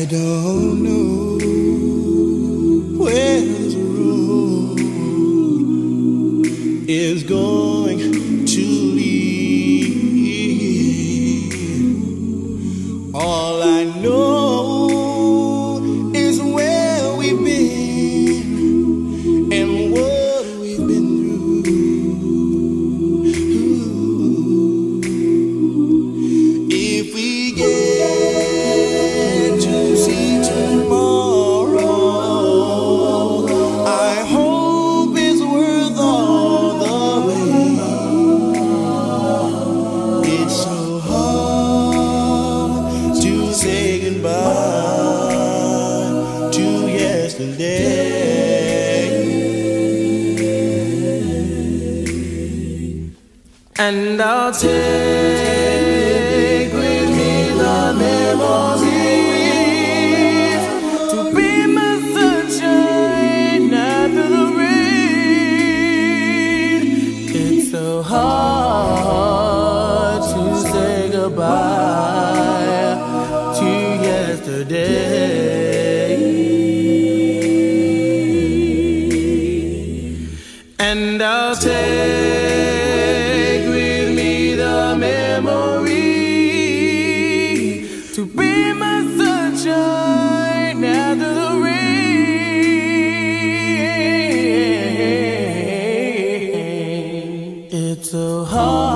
I don't know where this road is going to lead. All I know say goodbye to yesterday. And I'll take with me the memories so hard to say goodbye yesterday. And I'll take with me the memory to be my sunshine after the rain. It's so hard.